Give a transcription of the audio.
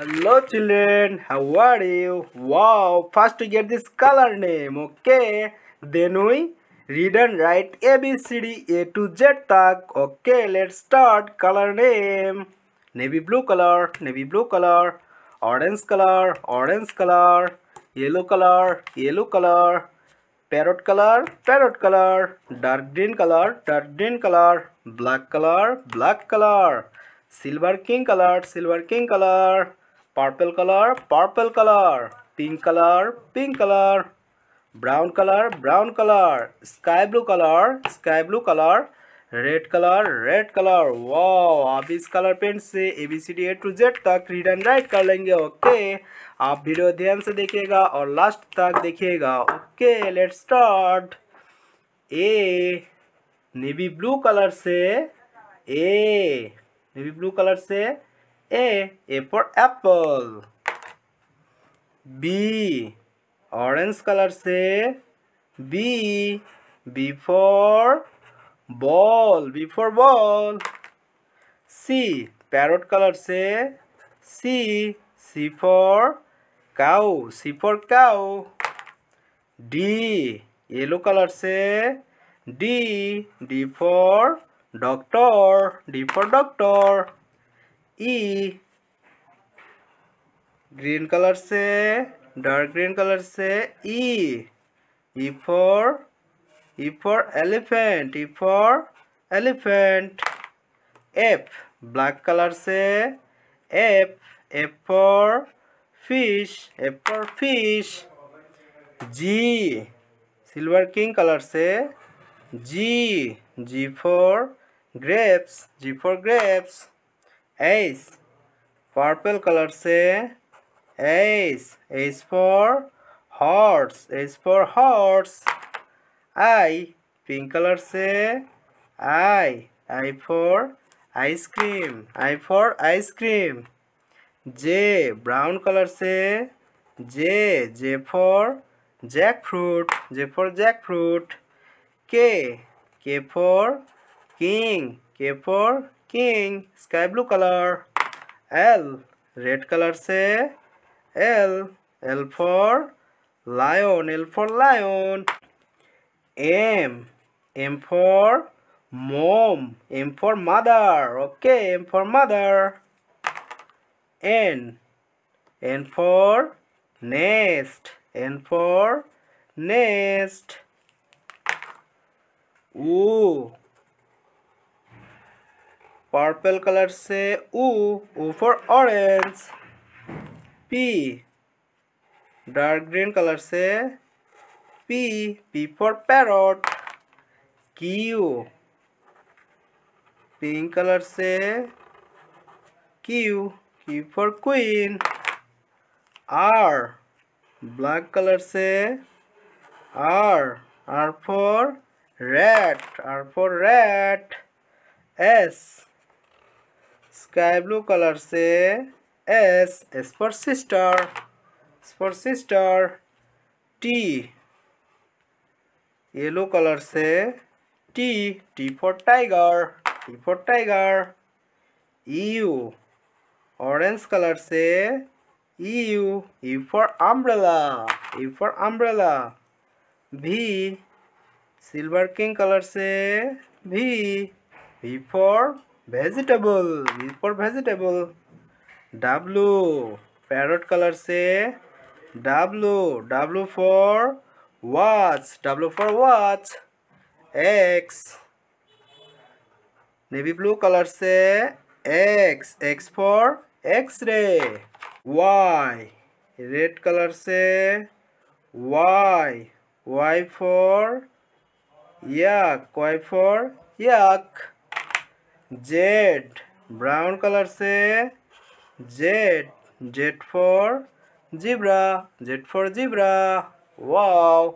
Hello children, how are you? Wow, first to get this color name, okay? Then we read and write A B C D A to Z tag. Okay, let's start. Color name. Navy blue color, navy blue color, orange color, orange color, yellow color, yellow color, parrot color, parrot color, dark green color, dark green color, black color, black color, silver king color, silver king color, purple color purple color. Pink color pink color. Brown color brown color. Sky blue color, sky blue color. Red colour red colour wow आप इस colour pen से A B C D A to Z तक read and write कर लेंगे okay आप video ध्यान से देखिएगा और लास्ट तक देखिएगा okay let start A navy blue colour से ए नेवी ब्लू कलर से A. A for apple. B. Orange color say B. B for ball. B for ball. C. Parrot color say C. C for cow. C for cow. D. Yellow color say D. D for doctor. D for doctor. E green colour से dark green colour से E E for E for elephant E for elephant F black colour से F F for fish F for fish G silver king colour से G G for grapes G for grapes S purple colour से S S for horse S for horse I pink colour से I I for ice cream I for ice cream J brown colour से J J for jackfruit J for jackfruit K K for king K for king sky blue colour L red colour से L L for lion L for lion M M for mom m for mother okay m for mother n n for nest n for nest o purple colour से O for orange P dark green colour से P P for parrot Q pink colour से Q Q for queen R black colour से R R for red R for red S sky blue colour से S S sister S sister T yellow colour से T T for tiger T for tiger U orange colour से U U for umbrella U for umbrella V silver king colour से V V for vegetable for vegetable W parrot colour से W W for watch W for watch X navy blue colour से X X for X ray Y red colour से Y Y for yak Y for yak Z brown colour से Z Z for zebra Z for zebra. Wow!